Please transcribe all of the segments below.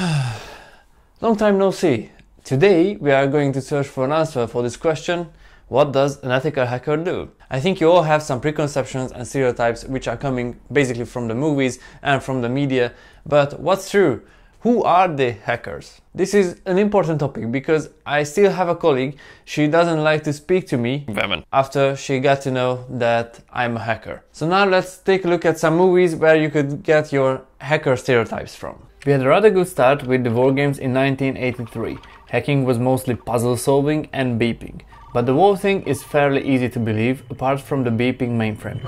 Long time no see. Today we are going to search for an answer for this question what does an ethical hacker do? I think you all have some preconceptions and stereotypes which are coming basically from the movies and from the media, but what's true? Who are the hackers? This is an important topic because I still have a colleague, she doesn't like to speak to me Women. after she got to know that I'm a hacker. So now let's take a look at some movies where you could get your hacker stereotypes from. We had a rather good start with the Wargames in 1983. Hacking was mostly puzzle solving and beeping. But the whole thing is fairly easy to believe apart from the beeping mainframe.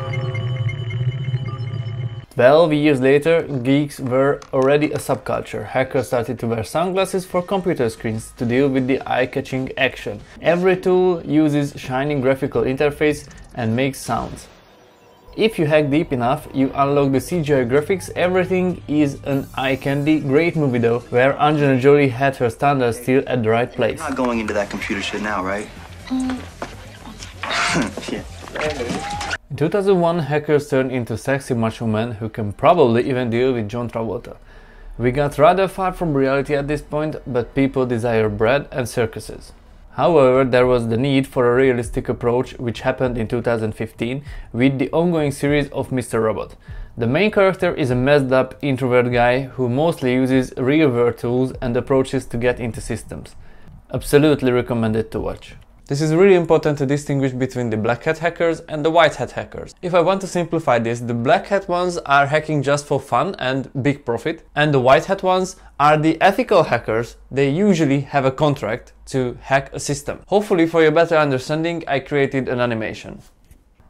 12 years later, geeks were already a subculture. Hackers started to wear sunglasses for computer screens to deal with the eye-catching action. Every tool uses shiny graphical interface and makes sounds. If you hack deep enough, you unlock the CGI graphics, everything is an eye candy. Great movie though, where Angelina Jolie had her standards still at the right place. Not going into that computer shit now, right? Mm. yeah. In 2001, hackers turned into sexy macho men who can probably even deal with John Travolta. We got rather far from reality at this point, but people desire bread and circuses. However, there was the need for a realistic approach which happened in 2015 with the ongoing series of Mr. Robot. The main character is a messed up introvert guy who mostly uses real world tools and approaches to get into systems. Absolutely recommended to watch. This is really important to distinguish between the black hat hackers and the white hat hackers. If I want to simplify this, the black hat ones are hacking just for fun and big profit, and the white hat ones are the ethical hackers. They usually have a contract to hack a system. Hopefully for your better understanding, I created an animation.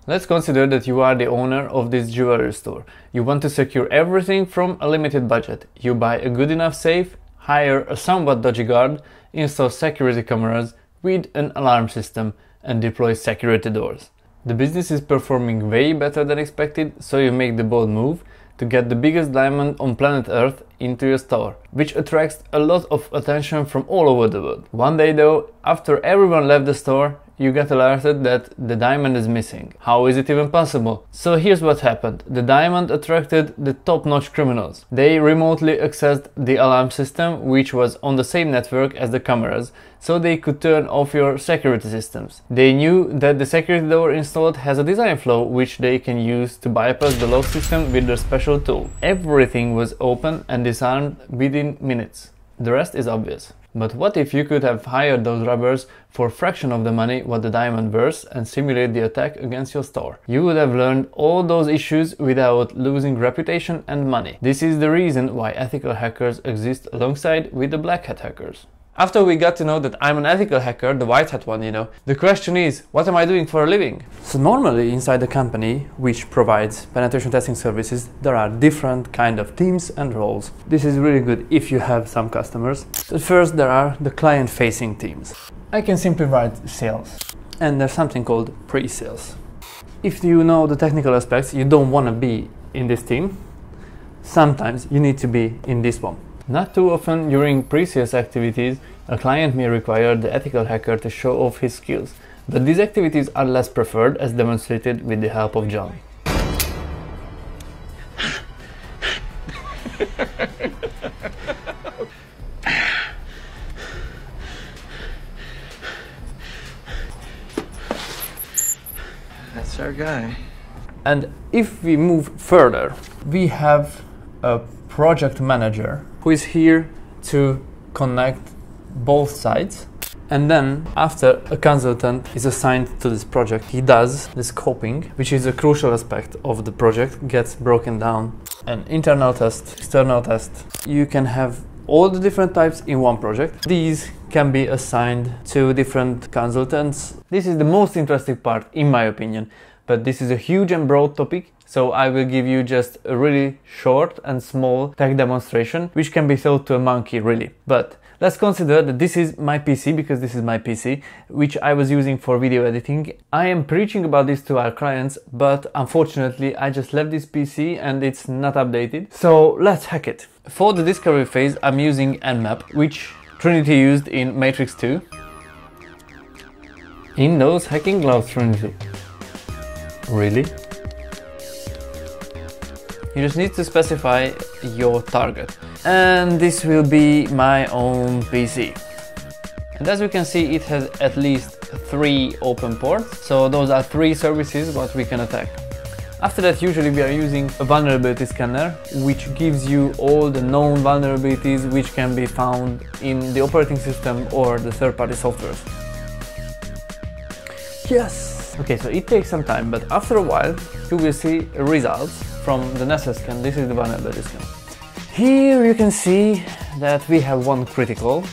Let's consider that you are the owner of this jewelry store. You want to secure everything from a limited budget. You buy a good enough safe, hire a somewhat dodgy guard, install security cameras, with an alarm system and deploy security doors. The business is performing way better than expected, so you make the bold move to get the biggest diamond on planet Earth into your store, which attracts a lot of attention from all over the world. One day though, after everyone left the store, you get alerted that the diamond is missing. How is it even possible? So here's what happened. The diamond attracted the top-notch criminals. They remotely accessed the alarm system, which was on the same network as the cameras, so they could turn off your security systems. They knew that the security door installed has a design flaw which they can use to bypass the lock system with their special tool. Everything was open and disarmed within minutes. The rest is obvious. But what if you could have hired those robbers for a fraction of the money what the diamond worth and simulate the attack against your store? You would have learned all those issues without losing reputation and money. This is the reason why ethical hackers exist alongside with the black hat hackers. After we got to know that I'm an ethical hacker, the white hat one, you know, the question is, what am I doing for a living? So normally inside the company which provides penetration testing services, there are different kind of teams and roles. This is really good if you have some customers. But first there are the client facing teams. I can simply write sales. And there's something called pre-sales. If you know the technical aspects, you don't want to be in this team. Sometimes you need to be in this one. Not too often during pre-sales activities, a client may require the ethical hacker to show off his skills, but these activities are less preferred as demonstrated with the help of John. That's our guy. And if we move further, we have a project manager who is here to connect both sides. And then, after a consultant is assigned to this project, he does the scoping, which is a crucial aspect of the project, gets broken down. An internal test, external test. You can have all the different types in one project. These can be assigned to different consultants. This is the most interesting part, in my opinion, but this is a huge and broad topic so I will give you just a really short and small tech demonstration, which can be sold to a monkey really. But let's consider that this is my PC, because this is my PC, which I was using for video editing. I am preaching about this to our clients, but unfortunately I just left this PC and it's not updated. So let's hack it. For the discovery phase, I'm using Nmap, which Trinity used in Matrix 2. In those hacking gloves, Trinity. Really? You just need to specify your target. And this will be my own PC. And as we can see, it has at least three open ports. So those are three services what we can attack. After that, usually we are using a vulnerability scanner, which gives you all the known vulnerabilities which can be found in the operating system or the third-party softwares. Yes! Okay, so it takes some time, but after a while, you will see results from the Nessus scan. This is the vulnerability scan. Here you can see that we have one critical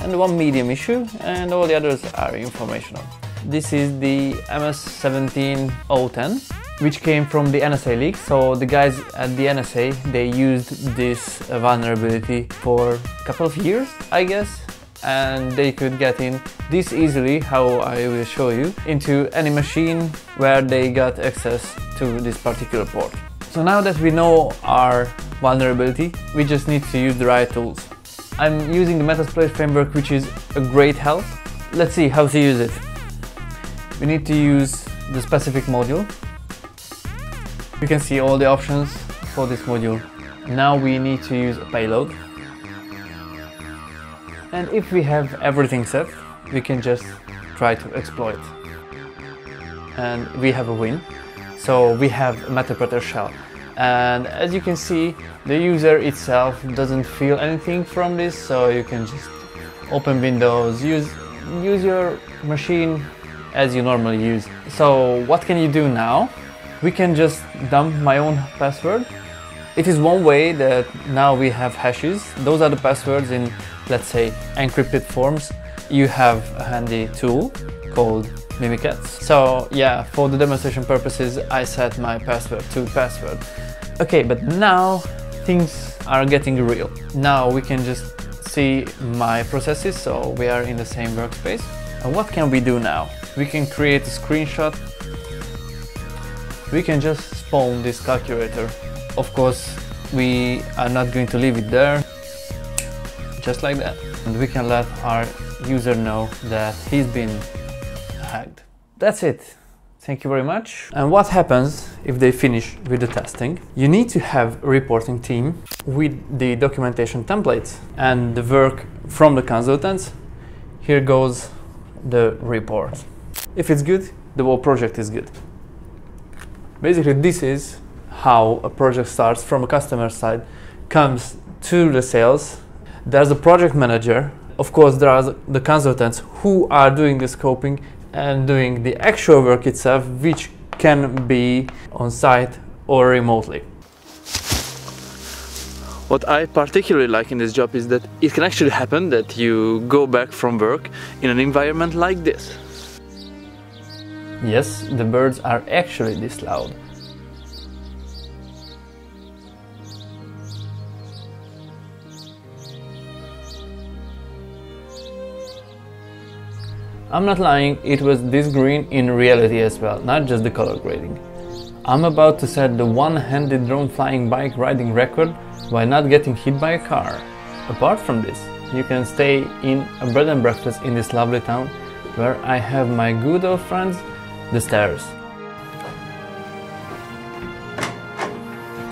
and one medium issue, and all the others are informational. This is the MS17010 which came from the NSA leak. So the guys at the NSA, they used this vulnerability for a couple of years, I guess, and they could get in this easily, how I will show you, into any machine where they got access to this particular port. So now that we know our vulnerability, we just need to use the right tools. I'm using the Metasploit framework, which is a great help. Let's see how to use it. We need to use the specific module you can see all the options for this module. Now we need to use a payload. And if we have everything set, we can just try to exploit. And we have a win. So we have a Meterpreter shell. And as you can see, the user itself doesn't feel anything from this, so you can just open Windows, use, use your machine as you normally use. So what can you do now? we can just dump my own password. It is one way that now we have hashes. Those are the passwords in, let's say, encrypted forms. You have a handy tool called Mimikatz. So yeah, for the demonstration purposes, I set my password to password. Okay, but now things are getting real. Now we can just see my processes, so we are in the same workspace. And what can we do now? We can create a screenshot we can just spawn this calculator. Of course, we are not going to leave it there, just like that. And we can let our user know that he's been hacked. That's it. Thank you very much. And what happens if they finish with the testing? You need to have a reporting team with the documentation templates and the work from the consultants. Here goes the report. If it's good, the whole project is good. Basically, this is how a project starts from a customer side, comes to the sales. There's a project manager. Of course, there are the consultants who are doing the scoping and doing the actual work itself, which can be on site or remotely. What I particularly like in this job is that it can actually happen that you go back from work in an environment like this. Yes, the birds are actually this loud. I'm not lying, it was this green in reality as well, not just the color grading. I'm about to set the one-handed drone flying bike riding record while not getting hit by a car. Apart from this, you can stay in a bed and breakfast in this lovely town where I have my good old friends the stairs.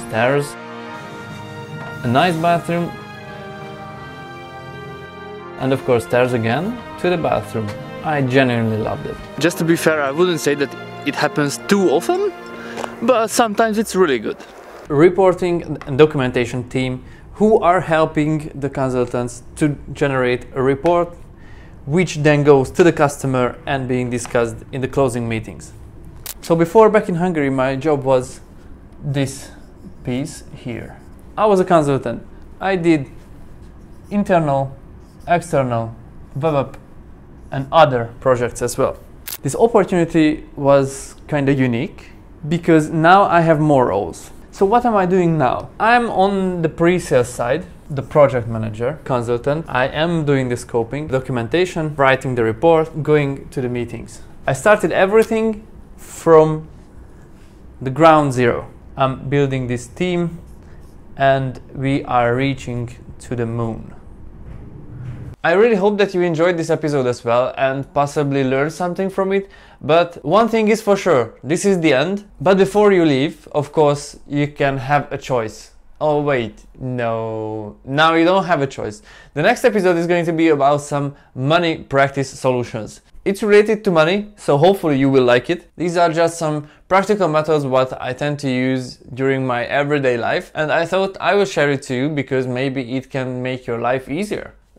Stairs, a nice bathroom, and of course stairs again to the bathroom. I genuinely loved it. Just to be fair, I wouldn't say that it happens too often, but sometimes it's really good. Reporting and documentation team who are helping the consultants to generate a report which then goes to the customer and being discussed in the closing meetings. So before back in Hungary, my job was this piece here. I was a consultant. I did internal, external, web app, and other projects as well. This opportunity was kind of unique because now I have more roles. So what am I doing now? I'm on the pre-sales side, the project manager, consultant. I am doing the scoping, documentation, writing the report, going to the meetings. I started everything from the ground zero. I'm building this team and we are reaching to the moon. I really hope that you enjoyed this episode as well and possibly learned something from it. But one thing is for sure, this is the end. But before you leave, of course, you can have a choice. Oh, wait, no. Now you don't have a choice. The next episode is going to be about some money practice solutions. It's related to money, so hopefully you will like it. These are just some practical methods what I tend to use during my everyday life, and I thought I will share it to you because maybe it can make your life easier.